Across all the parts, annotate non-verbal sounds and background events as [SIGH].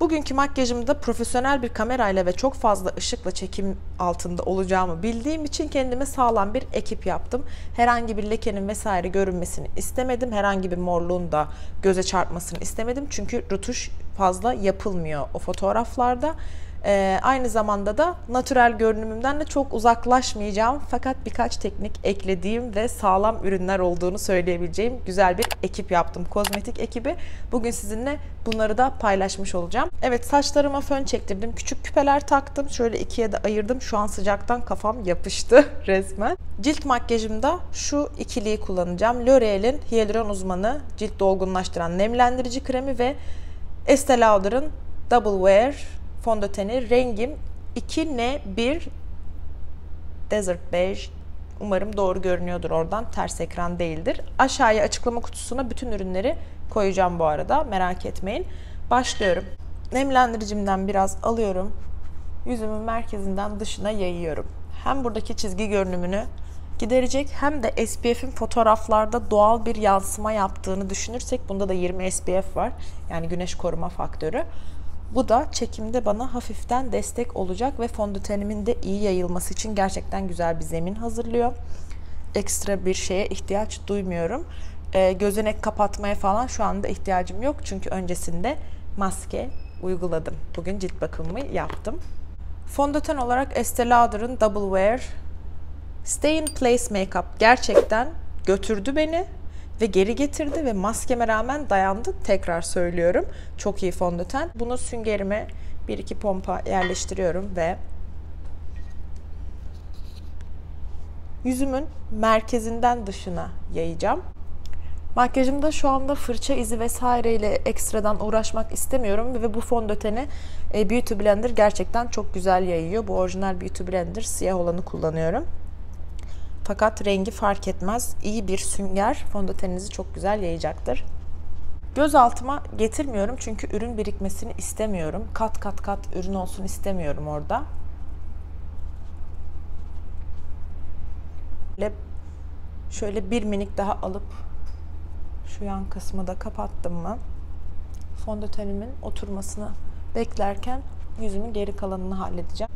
Bugünkü makyajımda profesyonel bir kamerayla ve çok fazla ışıkla çekim altında olacağımı bildiğim için kendime sağlam bir ekip yaptım. Herhangi bir lekenin vesaire görünmesini istemedim. Herhangi bir morluğun da göze çarpmasını istemedim. Çünkü rutuş fazla yapılmıyor o fotoğraflarda. Ee, aynı zamanda da natürel görünümümden de çok uzaklaşmayacağım fakat birkaç teknik eklediğim ve sağlam ürünler olduğunu söyleyebileceğim güzel bir ekip yaptım. Kozmetik ekibi. Bugün sizinle bunları da paylaşmış olacağım. Evet saçlarıma fön çektirdim. Küçük küpeler taktım. Şöyle ikiye de ayırdım. Şu an sıcaktan kafam yapıştı [LAUGHS] resmen. Cilt makyajımda şu ikiliyi kullanacağım. L'Oreal'in Hyaluron Uzmanı cilt dolgunlaştıran nemlendirici kremi ve Estee Lauder'ın Double Wear fondöteni rengim 2N1 Desert Beige. Umarım doğru görünüyordur oradan. Ters ekran değildir. Aşağıya açıklama kutusuna bütün ürünleri koyacağım bu arada. Merak etmeyin. Başlıyorum. Nemlendiricimden biraz alıyorum. Yüzümün merkezinden dışına yayıyorum. Hem buradaki çizgi görünümünü giderecek hem de SPF'in fotoğraflarda doğal bir yansıma yaptığını düşünürsek bunda da 20 SPF var. Yani güneş koruma faktörü. Bu da çekimde bana hafiften destek olacak ve fondötenimin de iyi yayılması için gerçekten güzel bir zemin hazırlıyor. Ekstra bir şeye ihtiyaç duymuyorum. E, gözenek kapatmaya falan şu anda ihtiyacım yok. Çünkü öncesinde maske uyguladım. Bugün cilt bakımımı yaptım. Fondöten olarak Estee Lauder'ın Double Wear Stay in Place Makeup gerçekten götürdü beni ve geri getirdi ve maskeme rağmen dayandı. Tekrar söylüyorum. Çok iyi fondöten. Bunu süngerime bir iki pompa yerleştiriyorum ve yüzümün merkezinden dışına yayacağım. Makyajımda şu anda fırça izi vesaire ile ekstradan uğraşmak istemiyorum ve bu fondöteni e, Beauty Blender gerçekten çok güzel yayıyor. Bu orijinal Beauty Blender siyah olanı kullanıyorum. Fakat rengi fark etmez. İyi bir sünger fondöteninizi çok güzel yayacaktır. Göz altıma getirmiyorum çünkü ürün birikmesini istemiyorum. Kat kat kat ürün olsun istemiyorum orada. Şöyle bir minik daha alıp şu yan kısmı da kapattım mı fondötenimin oturmasını beklerken yüzümün geri kalanını halledeceğim.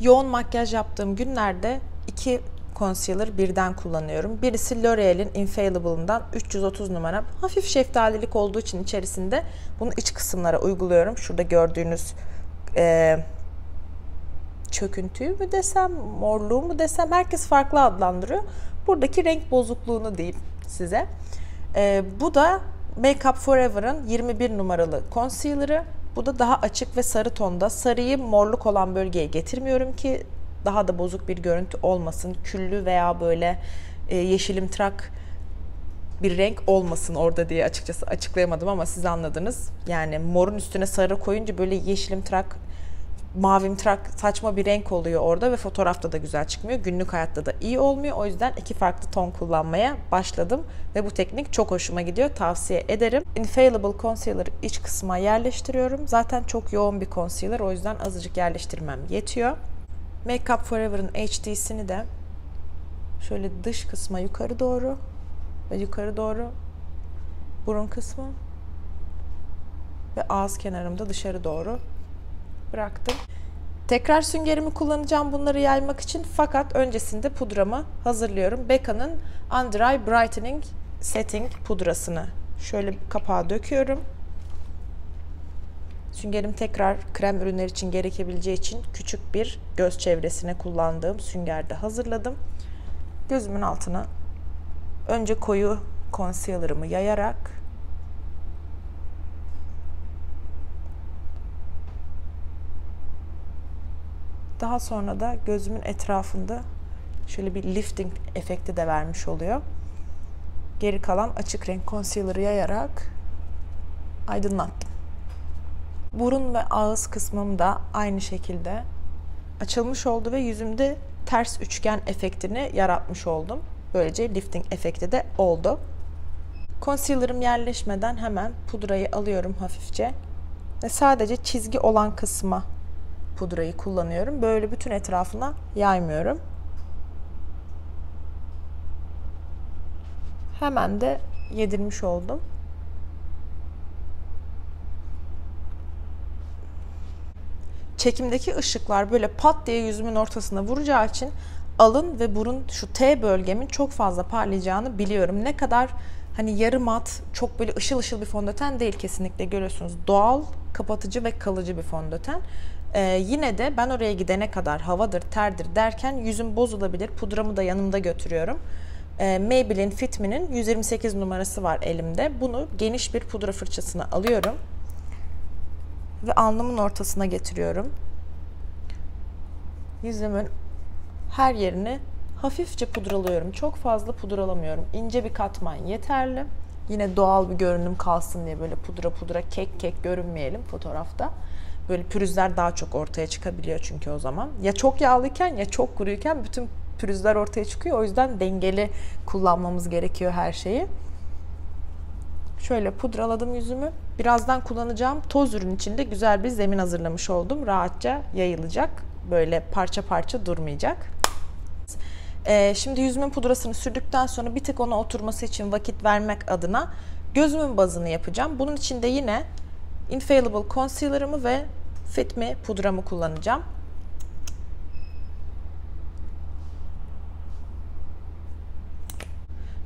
Yoğun makyaj yaptığım günlerde iki concealer birden kullanıyorum. Birisi L'Oreal'in Infallible'ından 330 numara. Hafif şeftalilik olduğu için içerisinde bunu iç kısımlara uyguluyorum. Şurada gördüğünüz e, çöküntüyü mü desem, morluğu mu desem herkes farklı adlandırıyor. Buradaki renk bozukluğunu diyeyim size. E, bu da Make Up Forever'ın 21 numaralı concealer'ı. Bu da daha açık ve sarı tonda. Sarıyı morluk olan bölgeye getirmiyorum ki daha da bozuk bir görüntü olmasın. Küllü veya böyle e, yeşilimtırak bir renk olmasın orada diye açıkçası açıklayamadım ama siz anladınız. Yani morun üstüne sarı koyunca böyle yeşilimtırak, mavimtırak saçma bir renk oluyor orada ve fotoğrafta da güzel çıkmıyor. Günlük hayatta da iyi olmuyor. O yüzden iki farklı ton kullanmaya başladım ve bu teknik çok hoşuma gidiyor. Tavsiye ederim. Infallible Concealer iç kısma yerleştiriyorum. Zaten çok yoğun bir concealer o yüzden azıcık yerleştirmem yetiyor. Make Up Forever'ın HD'sini de şöyle dış kısma yukarı doğru ve yukarı doğru burun kısmı ve ağız kenarımda dışarı doğru bıraktım. Tekrar süngerimi kullanacağım bunları yaymak için fakat öncesinde pudramı hazırlıyorum. Becca'nın Under Eye Brightening Setting pudrasını şöyle kapağa döküyorum. Süngerim tekrar krem ürünler için gerekebileceği için küçük bir göz çevresine kullandığım süngerde hazırladım. Gözümün altına önce koyu concealer'ımı yayarak daha sonra da gözümün etrafında şöyle bir lifting efekti de vermiş oluyor. Geri kalan açık renk concealer'ı yayarak aydınlattım. Burun ve ağız kısmım da aynı şekilde açılmış oldu ve yüzümde ters üçgen efektini yaratmış oldum. Böylece lifting efekti de oldu. Concealer'ım yerleşmeden hemen pudrayı alıyorum hafifçe ve sadece çizgi olan kısma pudrayı kullanıyorum. Böyle bütün etrafına yaymıyorum. Hemen de yedirmiş oldum. Çekimdeki ışıklar böyle pat diye yüzümün ortasına vuracağı için alın ve burun şu T bölgemin çok fazla parlayacağını biliyorum. Ne kadar hani yarı mat, çok böyle ışıl ışıl bir fondöten değil kesinlikle görüyorsunuz. Doğal, kapatıcı ve kalıcı bir fondöten. Ee, yine de ben oraya gidene kadar havadır, terdir derken yüzüm bozulabilir. Pudramı da yanımda götürüyorum. Ee, Maybelline Fit Me'nin 128 numarası var elimde. Bunu geniş bir pudra fırçasına alıyorum. Ve alnımın ortasına getiriyorum. Yüzümün her yerini hafifçe pudralıyorum. Çok fazla pudralamıyorum. İnce bir katman yeterli. Yine doğal bir görünüm kalsın diye böyle pudra pudra kek kek görünmeyelim fotoğrafta. Böyle pürüzler daha çok ortaya çıkabiliyor çünkü o zaman. Ya çok yağlıyken ya çok kuruyken bütün pürüzler ortaya çıkıyor. O yüzden dengeli kullanmamız gerekiyor her şeyi. Şöyle pudraladım yüzümü. Birazdan kullanacağım toz ürün içinde güzel bir zemin hazırlamış oldum. Rahatça yayılacak. Böyle parça parça durmayacak. Ee, şimdi yüzümün pudrasını sürdükten sonra bir tık ona oturması için vakit vermek adına gözümün bazını yapacağım. Bunun için de yine Infallible Concealer'ımı ve Fit Me pudramı kullanacağım.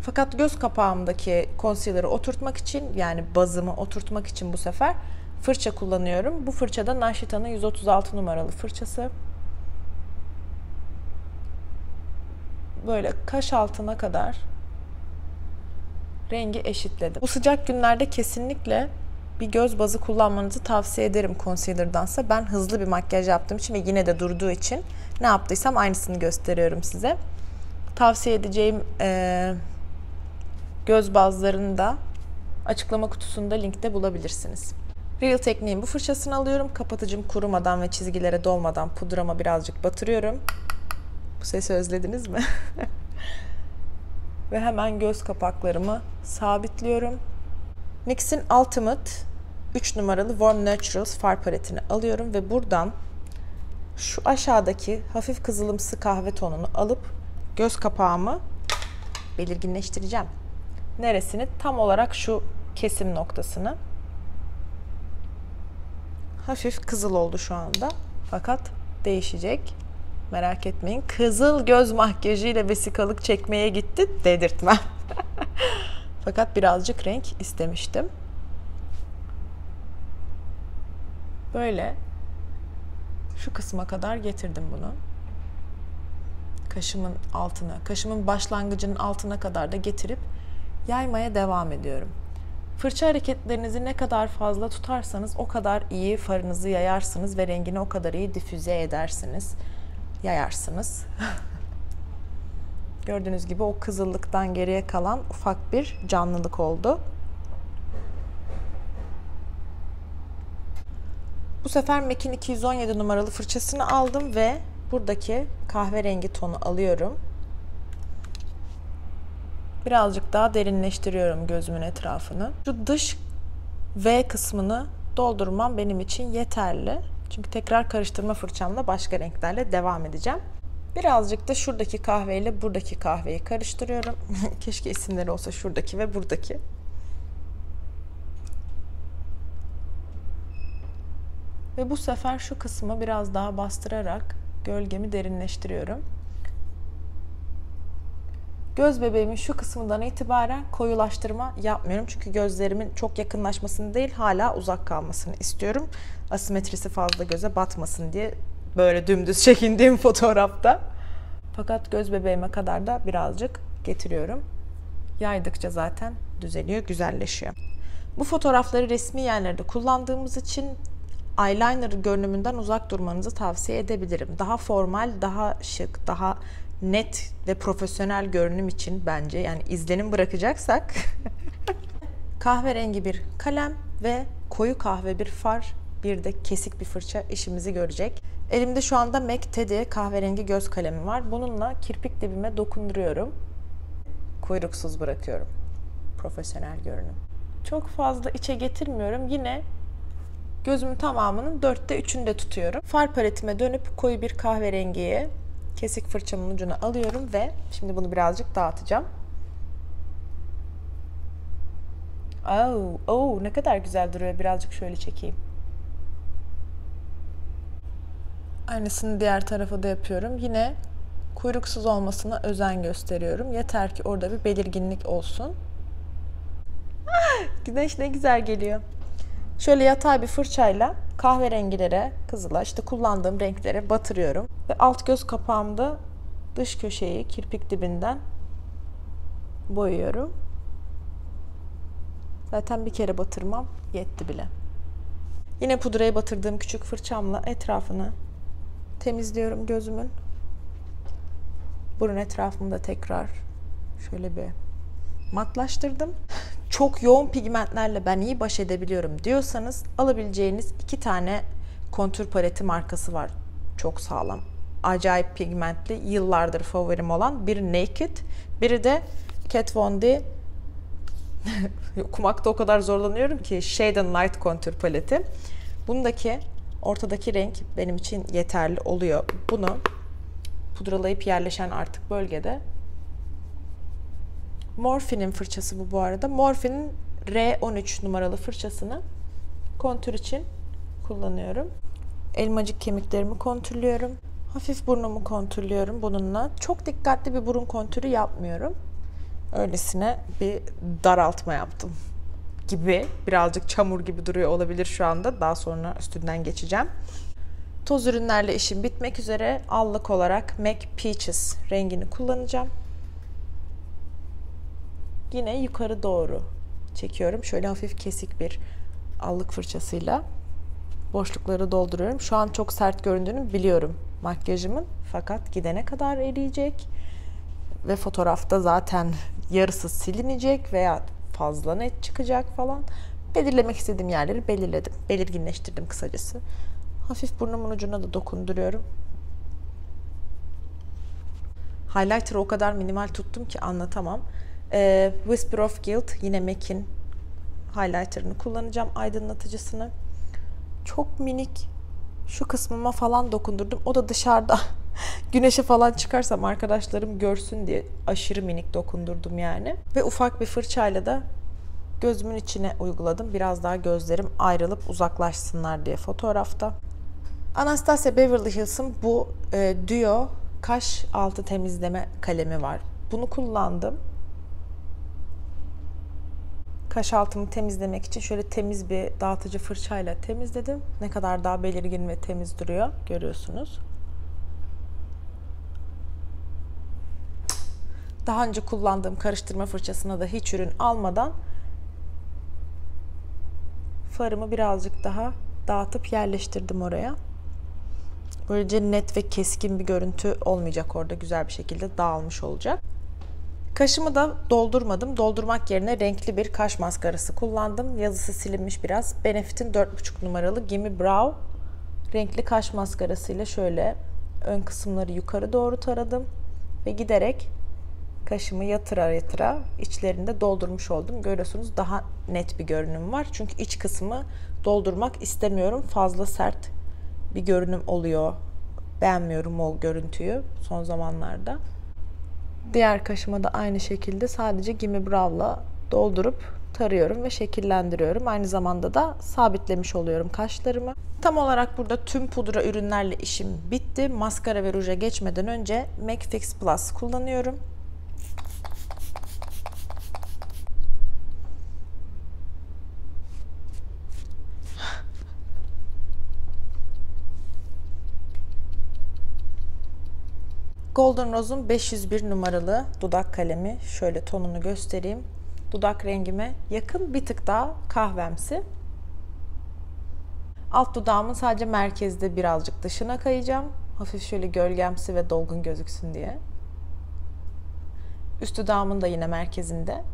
Fakat göz kapağımdaki concealer'ı oturtmak için yani bazımı oturtmak için bu sefer fırça kullanıyorum. Bu fırçada Naşita'nın 136 numaralı fırçası. Böyle kaş altına kadar rengi eşitledim. Bu sıcak günlerde kesinlikle bir göz bazı kullanmanızı tavsiye ederim concealer'dansa. Ben hızlı bir makyaj yaptığım için ve yine de durduğu için ne yaptıysam aynısını gösteriyorum size. Tavsiye edeceğim e, göz bazlarını da açıklama kutusunda linkte bulabilirsiniz. Real tekniğin bu fırçasını alıyorum. Kapatıcım kurumadan ve çizgilere dolmadan pudrama birazcık batırıyorum. Bu sesi özlediniz mi? [LAUGHS] ve hemen göz kapaklarımı sabitliyorum. NYX'in Ultimate 3 numaralı Warm Naturals far paletini alıyorum ve buradan şu aşağıdaki hafif kızılımsı kahve tonunu alıp göz kapağımı belirginleştireceğim. Neresini? Tam olarak şu kesim noktasını. Hafif kızıl oldu şu anda. Fakat değişecek. Merak etmeyin. Kızıl göz makyajıyla vesikalık çekmeye gitti dedirtmem. [LAUGHS] Fakat birazcık renk istemiştim. Böyle şu kısma kadar getirdim bunu. Kaşımın altına, kaşımın başlangıcının altına kadar da getirip yaymaya devam ediyorum. Fırça hareketlerinizi ne kadar fazla tutarsanız o kadar iyi farınızı yayarsınız ve rengini o kadar iyi difüze edersiniz. Yayarsınız. [LAUGHS] Gördüğünüz gibi o kızıllıktan geriye kalan ufak bir canlılık oldu. Bu sefer MAC'in 217 numaralı fırçasını aldım ve buradaki kahverengi tonu alıyorum. Birazcık daha derinleştiriyorum gözümün etrafını. Şu dış V kısmını doldurmam benim için yeterli. Çünkü tekrar karıştırma fırçamla başka renklerle devam edeceğim. Birazcık da şuradaki kahveyle buradaki kahveyi karıştırıyorum. [LAUGHS] Keşke isimleri olsa şuradaki ve buradaki. Ve bu sefer şu kısmı biraz daha bastırarak gölgemi derinleştiriyorum. Göz bebeğimin şu kısmından itibaren koyulaştırma yapmıyorum. Çünkü gözlerimin çok yakınlaşmasını değil hala uzak kalmasını istiyorum. Asimetrisi fazla göze batmasın diye böyle dümdüz [LAUGHS] çekindiğim fotoğrafta. Fakat göz bebeğime kadar da birazcık getiriyorum. Yaydıkça zaten düzeliyor, güzelleşiyor. Bu fotoğrafları resmi yerlerde kullandığımız için eyeliner görünümünden uzak durmanızı tavsiye edebilirim. Daha formal, daha şık, daha net ve profesyonel görünüm için bence yani izlenim bırakacaksak [LAUGHS] kahverengi bir kalem ve koyu kahve bir far bir de kesik bir fırça işimizi görecek. Elimde şu anda MAC Teddy kahverengi göz kalemi var. Bununla kirpik dibime dokunduruyorum. Kuyruksuz bırakıyorum. Profesyonel görünüm. Çok fazla içe getirmiyorum. Yine gözümün tamamının dörtte üçünde tutuyorum. Far paletime dönüp koyu bir kahverengiye kesik fırçamın ucunu alıyorum ve şimdi bunu birazcık dağıtacağım. Oh, oh ne kadar güzel duruyor. Birazcık şöyle çekeyim. Aynısını diğer tarafa da yapıyorum. Yine kuyruksuz olmasına özen gösteriyorum. Yeter ki orada bir belirginlik olsun. Güneş ne güzel geliyor. Şöyle yatay bir fırçayla kahverengilere, kızıla işte kullandığım renklere batırıyorum. Ve alt göz kapağımda dış köşeyi kirpik dibinden boyuyorum. Zaten bir kere batırmam yetti bile. Yine pudraya batırdığım küçük fırçamla etrafını temizliyorum gözümün. Burun etrafımı da tekrar şöyle bir matlaştırdım. Çok yoğun pigmentlerle ben iyi baş edebiliyorum diyorsanız alabileceğiniz iki tane kontür paleti markası var. Çok sağlam. Acayip pigmentli, yıllardır favorim olan biri Naked, biri de Kat Von D [LAUGHS] okumakta o kadar zorlanıyorum ki Shade and Light kontür paleti. Bundaki ortadaki renk benim için yeterli oluyor. Bunu pudralayıp yerleşen artık bölgede Morphe'nin fırçası bu bu arada. Morphe'nin R13 numaralı fırçasını kontür için kullanıyorum. Elmacık kemiklerimi kontürlüyorum. Hafif burnumu kontürlüyorum bununla. Çok dikkatli bir burun kontürü yapmıyorum. Öylesine bir daraltma yaptım gibi. Birazcık çamur gibi duruyor olabilir şu anda. Daha sonra üstünden geçeceğim. Toz ürünlerle işim bitmek üzere allık olarak MAC Peaches rengini kullanacağım. Yine yukarı doğru çekiyorum. Şöyle hafif kesik bir allık fırçasıyla boşlukları dolduruyorum. Şu an çok sert göründüğünü biliyorum makyajımın. Fakat gidene kadar eriyecek ve fotoğrafta zaten yarısı silinecek veya fazla net çıkacak falan. Belirlemek istediğim yerleri belirledim. Belirginleştirdim kısacası. Hafif burnumun ucuna da dokunduruyorum. Highlighter'ı o kadar minimal tuttum ki anlatamam. Ee, Whisper of Guilt yine MAC'in highlighter'ını kullanacağım aydınlatıcısını. Çok minik şu kısmıma falan dokundurdum. O da dışarıda [LAUGHS] güneşe falan çıkarsam arkadaşlarım görsün diye aşırı minik dokundurdum yani. Ve ufak bir fırçayla da gözümün içine uyguladım. Biraz daha gözlerim ayrılıp uzaklaşsınlar diye fotoğrafta. Anastasia Beverly Hills'ın bu e, Duo kaş altı temizleme kalemi var. Bunu kullandım. Kaş altımı temizlemek için şöyle temiz bir dağıtıcı fırçayla temizledim. Ne kadar daha belirgin ve temiz duruyor görüyorsunuz. Daha önce kullandığım karıştırma fırçasına da hiç ürün almadan farımı birazcık daha dağıtıp yerleştirdim oraya. Böylece net ve keskin bir görüntü olmayacak orada. Güzel bir şekilde dağılmış olacak. Kaşımı da doldurmadım. Doldurmak yerine renkli bir kaş maskarası kullandım. Yazısı silinmiş biraz. Benefit'in 4,5 numaralı Gimme Brow renkli kaş maskarasıyla şöyle ön kısımları yukarı doğru taradım ve giderek kaşımı yatıra yatıra içlerinde doldurmuş oldum. Görüyorsunuz daha net bir görünüm var. Çünkü iç kısmı doldurmak istemiyorum. Fazla sert bir görünüm oluyor. Beğenmiyorum o görüntüyü son zamanlarda. Diğer kaşıma da aynı şekilde sadece Gimme Brow'la doldurup tarıyorum ve şekillendiriyorum. Aynı zamanda da sabitlemiş oluyorum kaşlarımı. Tam olarak burada tüm pudra ürünlerle işim bitti. Maskara ve ruja geçmeden önce MAC Fix Plus kullanıyorum. Golden Rose'un 501 numaralı dudak kalemi. Şöyle tonunu göstereyim. Dudak rengime yakın bir tık daha kahvemsi. Alt dudağımın sadece merkezde birazcık dışına kayacağım. Hafif şöyle gölgemsi ve dolgun gözüksün diye. Üst dudağımın da yine merkezinde.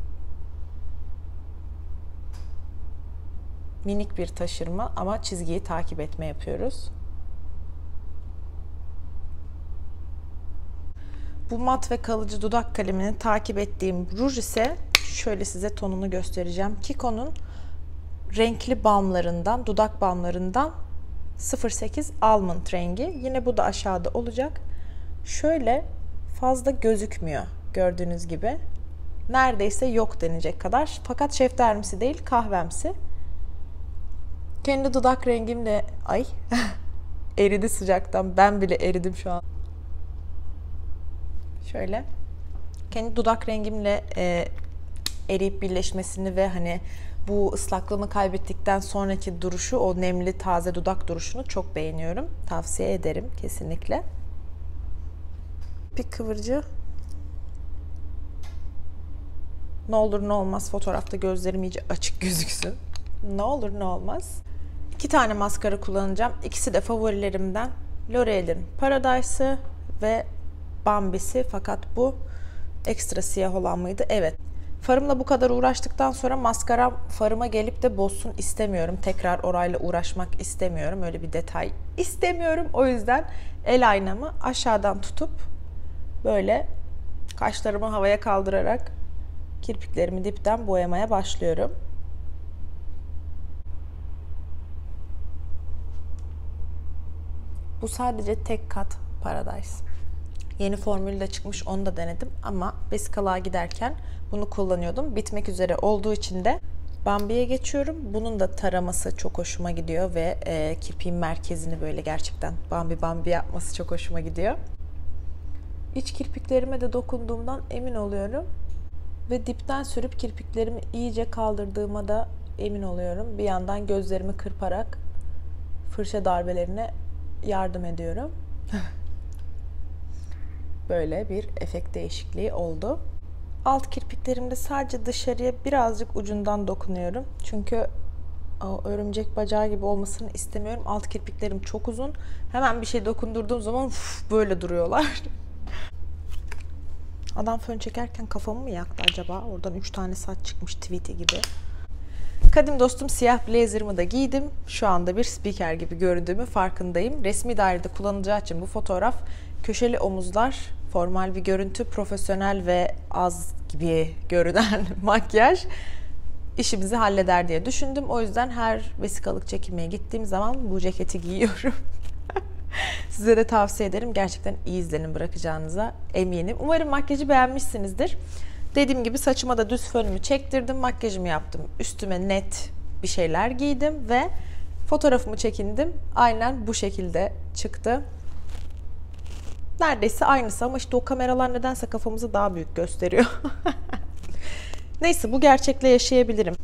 Minik bir taşırma ama çizgiyi takip etme yapıyoruz. Bu mat ve kalıcı dudak kalemini takip ettiğim ruj ise şöyle size tonunu göstereceğim. Kiko'nun renkli balmlarından, dudak balmlarından 08 Almond rengi. Yine bu da aşağıda olacak. Şöyle fazla gözükmüyor gördüğünüz gibi. Neredeyse yok denecek kadar. Fakat şeftalimsi değil kahvemsi. Kendi dudak rengimle ay [LAUGHS] eridi sıcaktan. Ben bile eridim şu an. Şöyle. Kendi dudak rengimle e, eriyip birleşmesini ve hani bu ıslaklığımı kaybettikten sonraki duruşu, o nemli taze dudak duruşunu çok beğeniyorum. Tavsiye ederim kesinlikle. Bir kıvırcı. Ne olur ne olmaz fotoğrafta gözlerim iyice açık [LAUGHS] gözüksün. Ne olur ne olmaz. İki tane maskara kullanacağım. İkisi de favorilerimden. L'Oreal'in Paradise'ı ve Bambi'si fakat bu ekstra siyah olan mıydı? Evet. Farımla bu kadar uğraştıktan sonra maskara farıma gelip de bozsun istemiyorum. Tekrar orayla uğraşmak istemiyorum. Öyle bir detay istemiyorum. O yüzden el aynamı aşağıdan tutup böyle kaşlarımı havaya kaldırarak kirpiklerimi dipten boyamaya başlıyorum. Bu sadece tek kat Paradise. Yeni formülü de çıkmış onu da denedim ama vesikalığa giderken bunu kullanıyordum. Bitmek üzere olduğu için de Bambi'ye geçiyorum. Bunun da taraması çok hoşuma gidiyor ve e, kirpiğin merkezini böyle gerçekten Bambi Bambi yapması çok hoşuma gidiyor. İç kirpiklerime de dokunduğumdan emin oluyorum. Ve dipten sürüp kirpiklerimi iyice kaldırdığıma da emin oluyorum. Bir yandan gözlerimi kırparak fırça darbelerine yardım ediyorum. [LAUGHS] Böyle bir efekt değişikliği oldu. Alt kirpiklerimde sadece dışarıya birazcık ucundan dokunuyorum. Çünkü o örümcek bacağı gibi olmasını istemiyorum. Alt kirpiklerim çok uzun. Hemen bir şey dokundurduğum zaman uf, böyle duruyorlar. [LAUGHS] Adam fön çekerken kafamı mı yaktı acaba? Oradan 3 tane saç çıkmış tweet'i gibi. Kadim dostum siyah blazer'ımı da giydim. Şu anda bir spiker gibi göründüğümü farkındayım. Resmi dairede kullanılacağı için bu fotoğraf köşeli omuzlar, formal bir görüntü, profesyonel ve az gibi görünen [LAUGHS] makyaj işimizi halleder diye düşündüm. O yüzden her vesikalık çekilmeye gittiğim zaman bu ceketi giyiyorum. [LAUGHS] Size de tavsiye ederim. Gerçekten iyi izlenim bırakacağınıza eminim. Umarım makyajı beğenmişsinizdir. Dediğim gibi saçıma da düz fönümü çektirdim, makyajımı yaptım. Üstüme net bir şeyler giydim ve fotoğrafımı çekindim. Aynen bu şekilde çıktı. Neredeyse aynısı ama işte o kameralar nedense kafamızı daha büyük gösteriyor. [LAUGHS] Neyse bu gerçekle yaşayabilirim.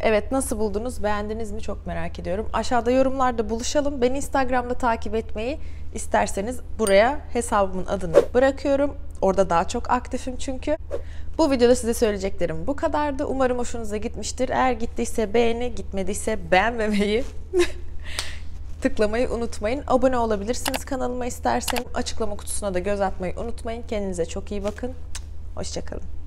Evet nasıl buldunuz? Beğendiniz mi? Çok merak ediyorum. Aşağıda yorumlarda buluşalım. Beni Instagram'da takip etmeyi isterseniz buraya hesabımın adını bırakıyorum. Orada daha çok aktifim çünkü. Bu videoda size söyleyeceklerim bu kadardı. Umarım hoşunuza gitmiştir. Eğer gittiyse beğeni, gitmediyse beğenmemeyi [LAUGHS] tıklamayı unutmayın. Abone olabilirsiniz kanalıma isterseniz. Açıklama kutusuna da göz atmayı unutmayın. Kendinize çok iyi bakın. Hoşçakalın.